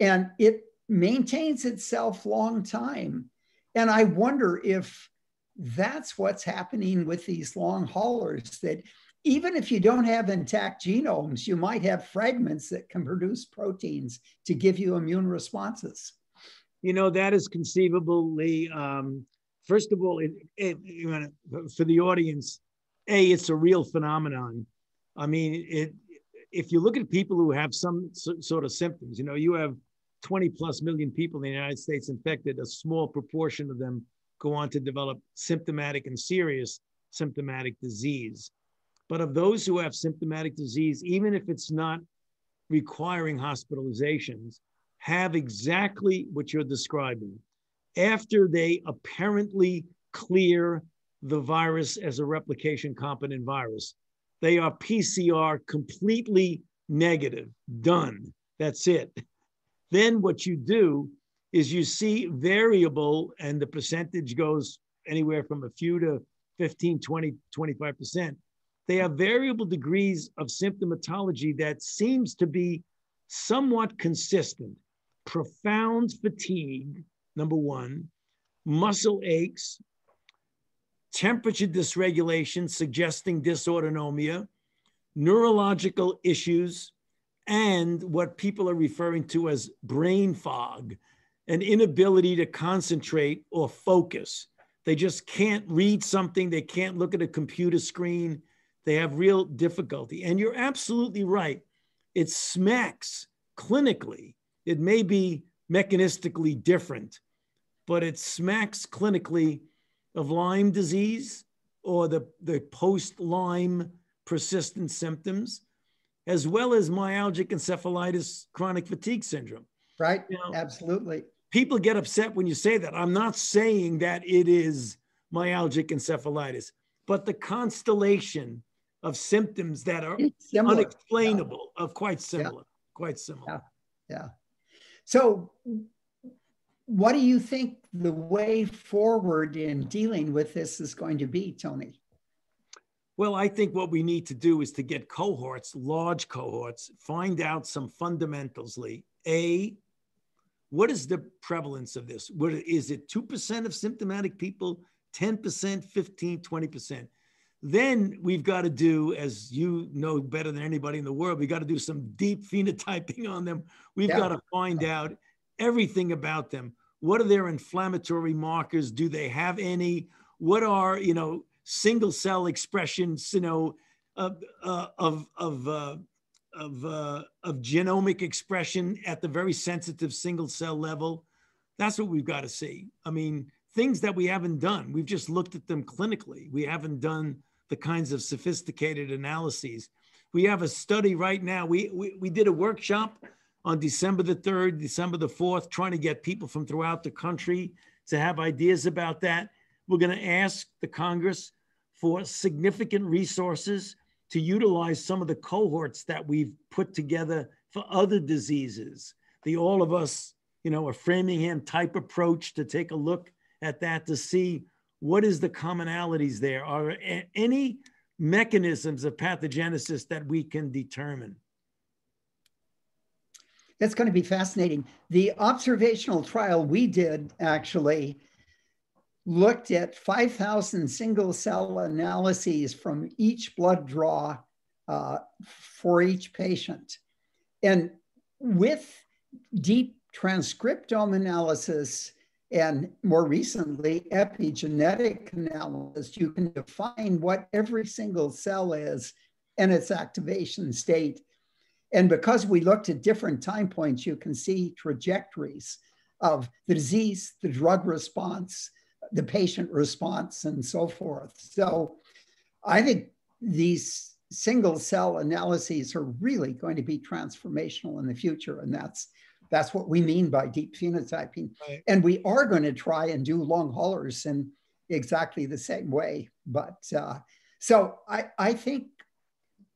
and it maintains itself long time. And I wonder if that's what's happening with these long haulers that even if you don't have intact genomes, you might have fragments that can produce proteins to give you immune responses. You know, that is conceivably Um, first of all, it, it, for the audience, A, it's a real phenomenon. I mean, it, if you look at people who have some sort of symptoms, you know, you have 20 plus million people in the United States infected, a small proportion of them go on to develop symptomatic and serious symptomatic disease. But of those who have symptomatic disease, even if it's not requiring hospitalizations, have exactly what you're describing. After they apparently clear the virus as a replication competent virus, they are PCR completely negative, done. That's it. Then what you do is you see variable, and the percentage goes anywhere from a few to 15, 20, 25%. They have variable degrees of symptomatology that seems to be somewhat consistent. Profound fatigue, number one, muscle aches, temperature dysregulation, suggesting dysautonomia, neurological issues, and what people are referring to as brain fog, an inability to concentrate or focus. They just can't read something, they can't look at a computer screen, they have real difficulty. And you're absolutely right. It smacks clinically. It may be mechanistically different, but it smacks clinically of Lyme disease or the, the post Lyme persistent symptoms as well as myalgic encephalitis chronic fatigue syndrome. Right. You know, Absolutely. People get upset when you say that. I'm not saying that it is myalgic encephalitis, but the constellation of symptoms that are unexplainable yeah. of quite similar, yeah. quite similar. Yeah. yeah. So what do you think the way forward in dealing with this is going to be, Tony? Well, I think what we need to do is to get cohorts, large cohorts, find out some fundamentals, Lee. A, what is the prevalence of this? What is it 2% of symptomatic people, 10%, 15, 20%? Then we've got to do, as you know better than anybody in the world, we've got to do some deep phenotyping on them. We've yeah. got to find out everything about them. What are their inflammatory markers? Do they have any? What are, you know, single cell expressions, you know, of uh, of of uh, of, uh, of genomic expression at the very sensitive single cell level. That's what we've got to see. I mean, things that we haven't done. We've just looked at them clinically. We haven't done the kinds of sophisticated analyses. We have a study right now. We, we, we did a workshop on December the 3rd, December the 4th, trying to get people from throughout the country to have ideas about that. We're going to ask the Congress for significant resources to utilize some of the cohorts that we've put together for other diseases. The all of us, you know, a Framingham type approach to take a look at that to see what is the commonalities there. Are any mechanisms of pathogenesis that we can determine? That's going to be fascinating. The observational trial we did actually looked at 5,000 single cell analyses from each blood draw uh, for each patient. And with deep transcriptome analysis and more recently epigenetic analysis, you can define what every single cell is and its activation state. And because we looked at different time points, you can see trajectories of the disease, the drug response, the patient response and so forth. So I think these single cell analyses are really going to be transformational in the future. And that's that's what we mean by deep phenotyping. Right. And we are going to try and do long haulers in exactly the same way. But uh, so I, I think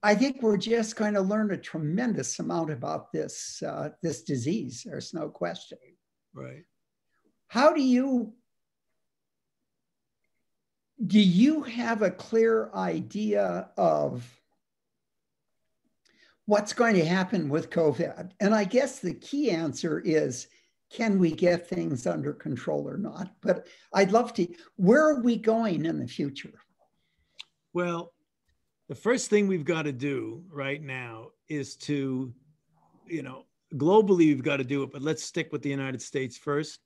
I think we're just going to learn a tremendous amount about this uh, this disease. There's no question. Right. How do you do you have a clear idea of what's going to happen with COVID? And I guess the key answer is can we get things under control or not? But I'd love to. Where are we going in the future? Well, the first thing we've got to do right now is to, you know, globally we've got to do it, but let's stick with the United States first.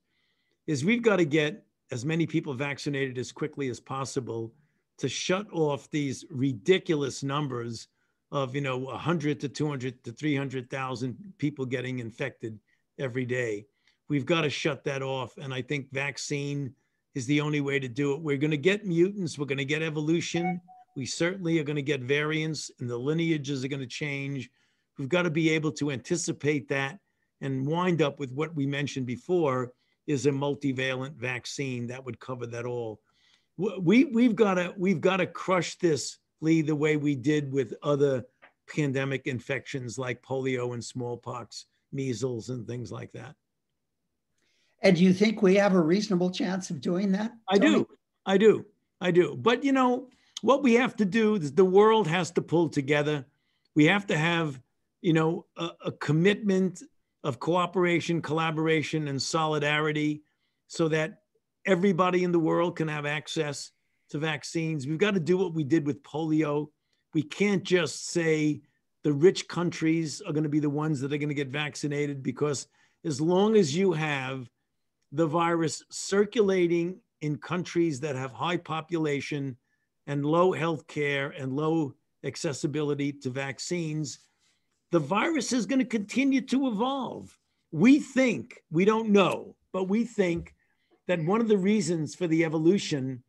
Is we've got to get as many people vaccinated as quickly as possible to shut off these ridiculous numbers of you know 100 to 200 to 300,000 people getting infected every day. We've got to shut that off. And I think vaccine is the only way to do it. We're going to get mutants, we're going to get evolution. We certainly are going to get variants, and the lineages are going to change. We've got to be able to anticipate that and wind up with what we mentioned before is a multivalent vaccine that would cover that all. We, we've got to we've got to crush this, the way we did with other pandemic infections like polio and smallpox, measles, and things like that. And do you think we have a reasonable chance of doing that? I do. I do. I do. But you know, what we have to do is the world has to pull together. We have to have, you know, a, a commitment of cooperation, collaboration, and solidarity so that everybody in the world can have access to vaccines. We've got to do what we did with polio. We can't just say the rich countries are going to be the ones that are going to get vaccinated because as long as you have the virus circulating in countries that have high population and low health care and low accessibility to vaccines, the virus is going to continue to evolve. We think, we don't know, but we think that one of the reasons for the evolution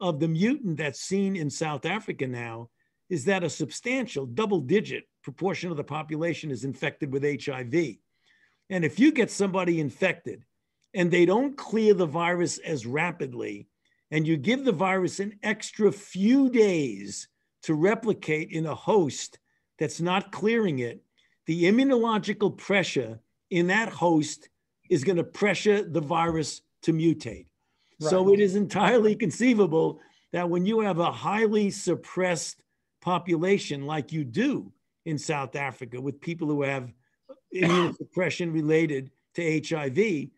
of the mutant that's seen in South Africa now is that a substantial double digit proportion of the population is infected with HIV. And if you get somebody infected and they don't clear the virus as rapidly, and you give the virus an extra few days to replicate in a host that's not clearing it, the immunological pressure in that host is going to pressure the virus to mutate. Right. So it is entirely conceivable that when you have a highly suppressed population like you do in South Africa with people who have immunosuppression related to HIV,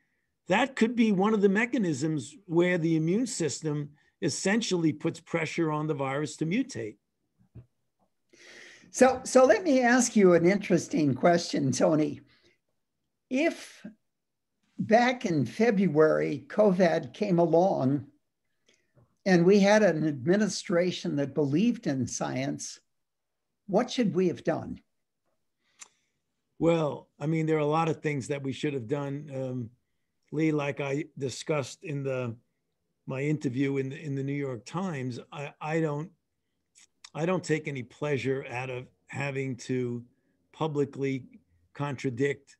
that could be one of the mechanisms where the immune system essentially puts pressure on the virus to mutate. So, so let me ask you an interesting question, Tony. If back in February, COVID came along and we had an administration that believed in science, what should we have done? Well, I mean, there are a lot of things that we should have done, um, Lee. Like I discussed in the my interview in the, in the New York Times, I, I don't I don't take any pleasure out of having to publicly contradict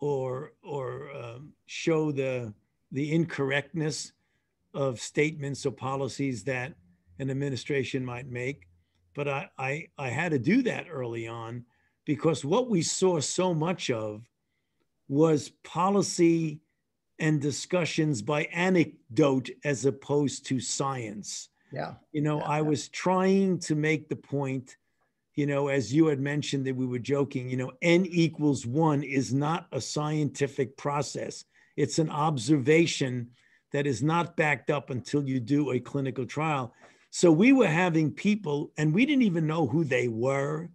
or or um, show the the incorrectness of statements or policies that an administration might make. But I, I, I had to do that early on because what we saw so much of was policy and discussions by anecdote as opposed to science. Yeah. You know, yeah. I was trying to make the point, you know, as you had mentioned that we were joking, you know, n equals one is not a scientific process, it's an observation that is not backed up until you do a clinical trial. So we were having people, and we didn't even know who they were,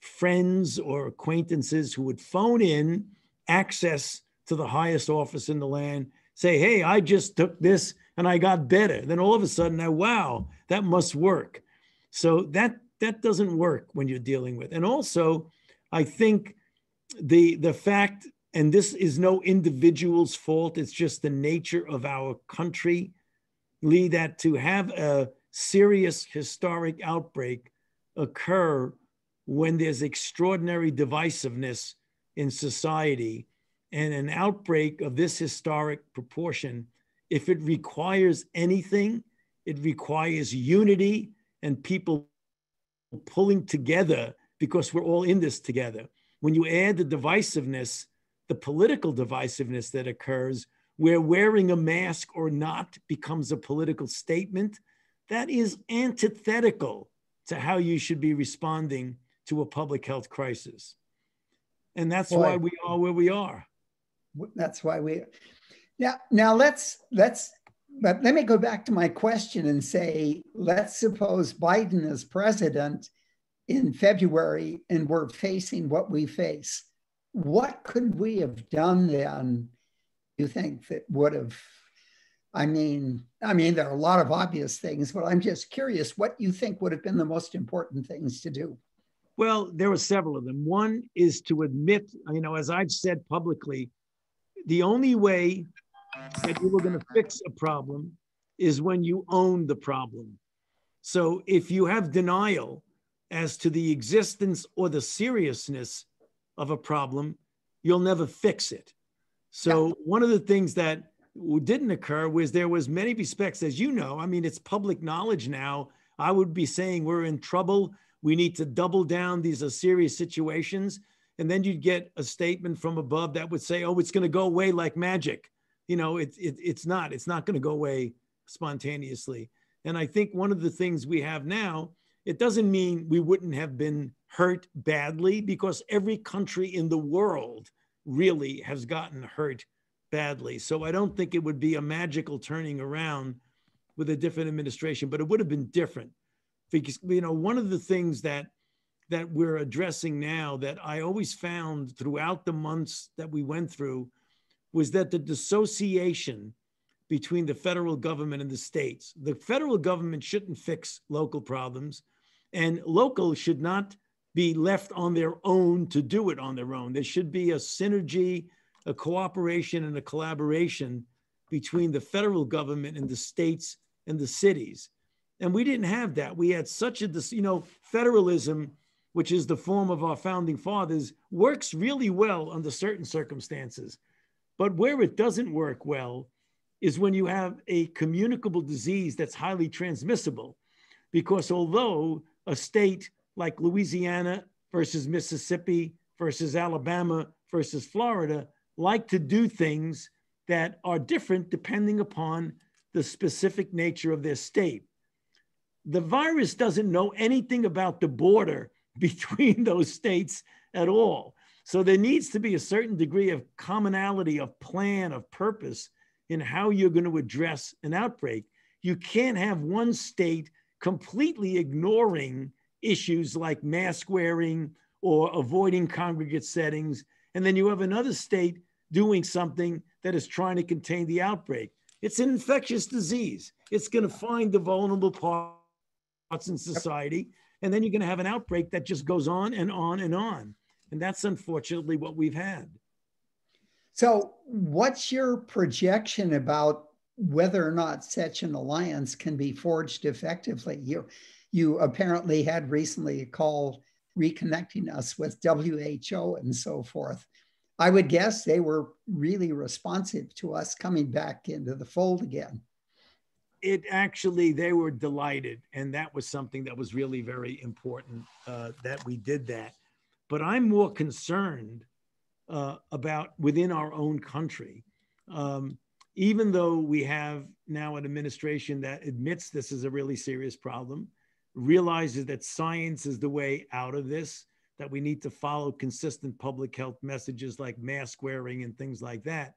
friends or acquaintances who would phone in access to the highest office in the land, say, Hey, I just took this and I got better. Then all of a sudden, I wow, that must work. So that that doesn't work when you're dealing with. And also, I think the the fact, and this is no individual's fault, it's just the nature of our country, Lee, that to have a serious historic outbreak occur when there's extraordinary divisiveness in society and an outbreak of this historic proportion if it requires anything, it requires unity and people pulling together because we're all in this together. When you add the divisiveness, the political divisiveness that occurs, where wearing a mask or not becomes a political statement, that is antithetical to how you should be responding to a public health crisis. And that's Boy, why we are where we are. That's why we now, now let's let's but let me go back to my question and say, let's suppose Biden is president in February and we're facing what we face. What could we have done then, you think, that would have I mean, I mean, there are a lot of obvious things, but I'm just curious what you think would have been the most important things to do. Well, there were several of them. One is to admit, you know, as I've said publicly, the only way that you were going to fix a problem is when you own the problem. So if you have denial as to the existence or the seriousness of a problem, you'll never fix it. So yeah. one of the things that didn't occur was there was many respects, as you know, I mean, it's public knowledge now. I would be saying we're in trouble. We need to double down. These are serious situations. And then you'd get a statement from above that would say, oh, it's going to go away like magic. You know, it, it, it's not. It's not going to go away spontaneously. And I think one of the things we have now, it doesn't mean we wouldn't have been hurt badly because every country in the world really has gotten hurt badly. So I don't think it would be a magical turning around with a different administration, but it would have been different. Because you know, one of the things that that we're addressing now that I always found throughout the months that we went through was that the dissociation between the federal government and the states. The federal government shouldn't fix local problems, and local should not be left on their own to do it on their own. There should be a synergy, a cooperation, and a collaboration between the federal government and the states and the cities. And we didn't have that. We had such a, you know, federalism, which is the form of our founding fathers, works really well under certain circumstances. But where it doesn't work well is when you have a communicable disease that's highly transmissible. Because although a state like Louisiana versus Mississippi versus Alabama versus Florida like to do things that are different depending upon the specific nature of their state. The virus doesn't know anything about the border between those states at all. So there needs to be a certain degree of commonality, of plan, of purpose in how you're going to address an outbreak. You can't have one state completely ignoring issues like mask wearing or avoiding congregate settings. And then you have another state doing something that is trying to contain the outbreak. It's an infectious disease. It's going to find the vulnerable parts in society. And then you're going to have an outbreak that just goes on and on and on. And that's unfortunately what we've had. So, what's your projection about whether or not such an alliance can be forged effectively? You, you apparently had recently a call reconnecting us with WHO and so forth. I would guess they were really responsive to us coming back into the fold again. It actually, they were delighted. And that was something that was really very important uh, that we did that. But I'm more concerned uh, about within our own country. Um, even though we have now an administration that admits this is a really serious problem, realizes that science is the way out of this, that we need to follow consistent public health messages like mask wearing and things like that,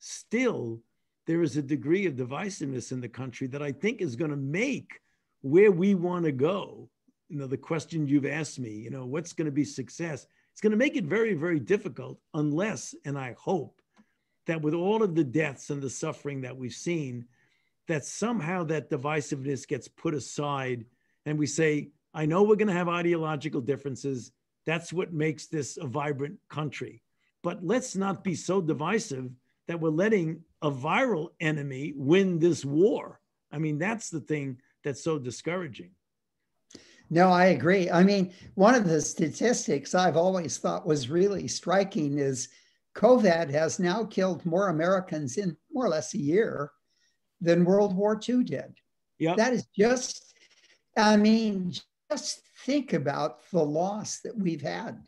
still, there is a degree of divisiveness in the country that I think is going to make where we want to go. You know, the question you've asked me, you know, what's going to be success? It's going to make it very, very difficult unless, and I hope, that with all of the deaths and the suffering that we've seen, that somehow that divisiveness gets put aside and we say, I know we're going to have ideological differences. That's what makes this a vibrant country. But let's not be so divisive that we're letting a viral enemy win this war. I mean, that's the thing that's so discouraging. No, I agree. I mean, one of the statistics I've always thought was really striking is COVID has now killed more Americans in more or less a year than World War II did. Yeah, That is just I mean, just think about the loss that we've had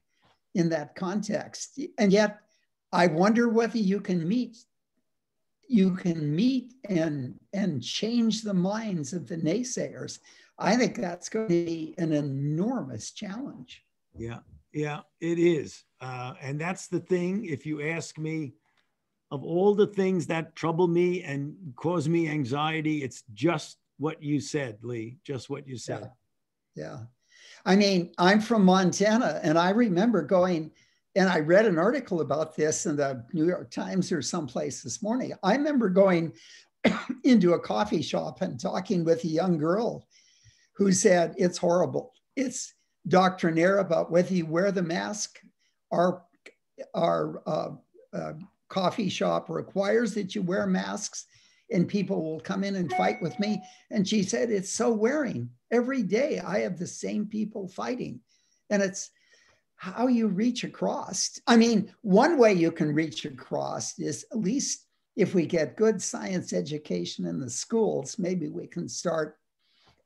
in that context. And yet, I wonder whether you can meet you can meet and and change the minds of the naysayers. I think that's going to be an enormous challenge. Yeah, yeah, it is, uh, and that's the thing. If you ask me, of all the things that trouble me and cause me anxiety, it's just what you said, Lee, just what you said. Yeah. yeah. I mean, I'm from Montana, and I remember going, and I read an article about this in the New York Times or someplace this morning. I remember going into a coffee shop and talking with a young girl who said, It's horrible. It's doctrinaire about whether you wear the mask Our, or uh, uh, coffee shop requires that you wear masks and people will come in and fight with me. And she said, It's so wearing. Every day I have the same people fighting. And it's how you reach across. I mean, one way you can reach across is at least if we get good science education in the schools, maybe we can start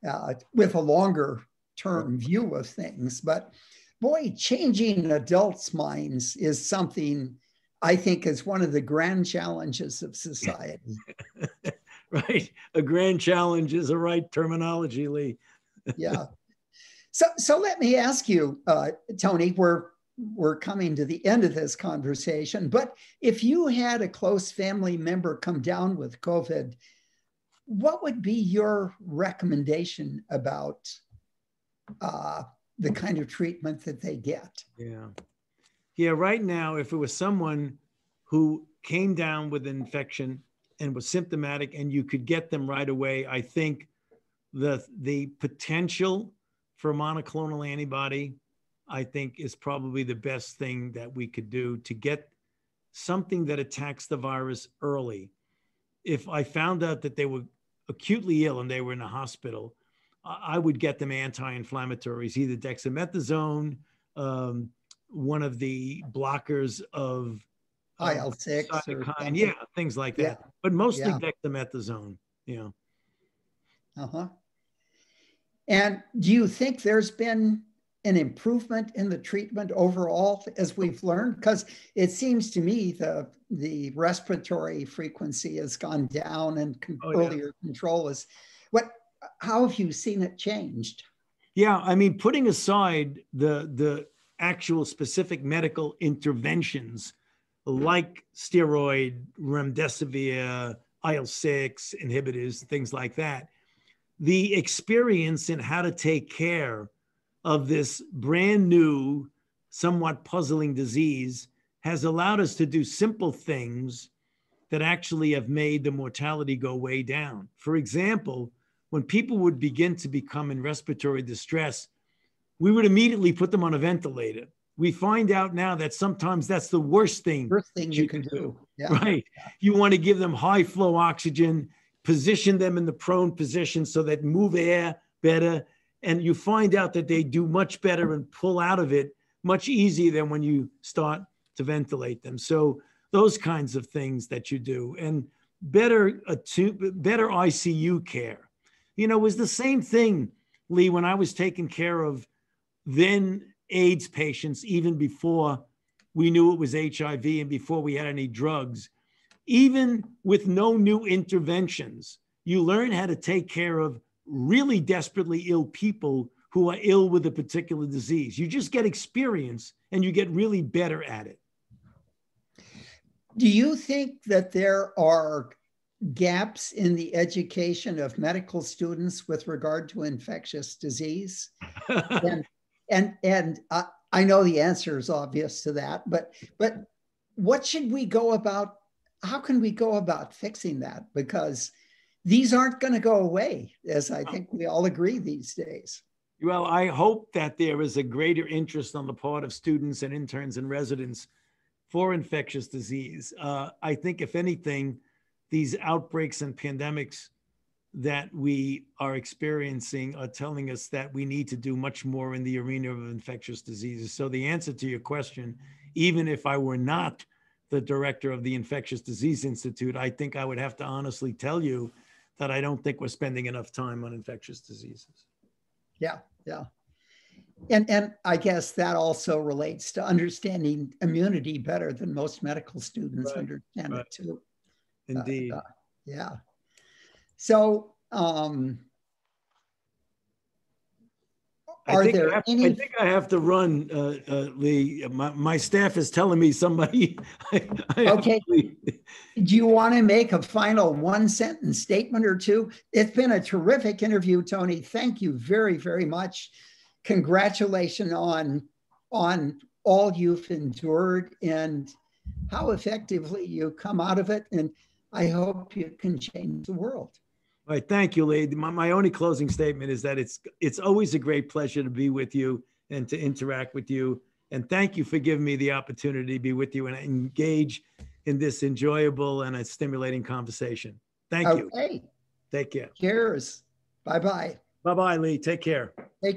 uh, with a longer term view of things. But boy, changing adults' minds is something I think is one of the grand challenges of society. right. A grand challenge is a right terminology, Lee. yeah. So, so let me ask you, uh, Tony, we're, we're coming to the end of this conversation, but if you had a close family member come down with COVID, what would be your recommendation about uh, the kind of treatment that they get? Yeah. Yeah, right now, if it was someone who came down with an infection and was symptomatic and you could get them right away, I think the the potential for monoclonal antibody, I think, is probably the best thing that we could do to get something that attacks the virus early. If I found out that they were acutely ill and they were in a hospital, I would get them anti-inflammatories, either dexamethasone, um, one of the blockers of IL six, yeah, things like that. Yeah. But mostly yeah. dexamethasone. Yeah. Uh huh. And do you think there's been an improvement in the treatment overall as we've learned? Because it seems to me the the respiratory frequency has gone down and con- oh, earlier control is. What? How have you seen it changed? Yeah, I mean, putting aside the the actual specific medical interventions like steroid, remdesivir, IL 6 inhibitors, things like that. The experience in how to take care of this brand new, somewhat puzzling disease has allowed us to do simple things that actually have made the mortality go way down. For example, when people would begin to become in respiratory distress, we would immediately put them on a ventilator. We find out now that sometimes that's the worst thing. Worst thing you, you can do. do. Yeah. Right. Yeah. You want to give them high flow oxygen, position them in the prone position so that move air better. And you find out that they do much better and pull out of it much easier than when you start to ventilate them. So those kinds of things that you do and better, better ICU care. You know, was the same thing, Lee, when I was taking care of then AIDS patients even before we knew it was HIV and before we had any drugs. Even with no new interventions, you learn how to take care of really desperately ill people who are ill with a particular disease. You just get experience and you get really better at it. Do you think that there are gaps in the education of medical students with regard to infectious disease? and and and I, I know the answer is obvious to that, but but what should we go about? How can we go about fixing that? Because these aren't going to go away, as I think we all agree these days. Well, I hope that there is a greater interest on the part of students and interns and residents for infectious disease. Uh, I think, if anything, these outbreaks and pandemics that we are experiencing are telling us that we need to do much more in the arena of infectious diseases. So, the answer to your question, even if I were not the director of the Infectious Disease Institute, I think I would have to honestly tell you that I don't think we're spending enough time on infectious diseases. Yeah, yeah. And, and I guess that also relates to understanding immunity better than most medical students right, understand right. it too. Indeed. Uh, uh, yeah. So, um, I think there I have, any? I think I have to run, uh, uh, Lee. My, my staff is telling me somebody. I, I okay. Do you want to make a final one sentence statement or two? It's been a terrific interview, Tony. Thank you very, very much. Congratulations on on all you've endured and how effectively you come out of it. And I hope you can change the world. All right, thank you, Lee. My, my only closing statement is that it's it's always a great pleasure to be with you and to interact with you. And thank you for giving me the opportunity to be with you and engage in this enjoyable and a stimulating conversation. Thank you. Okay, Take care. cheers. Bye-bye. Bye bye, Lee. Take care. Take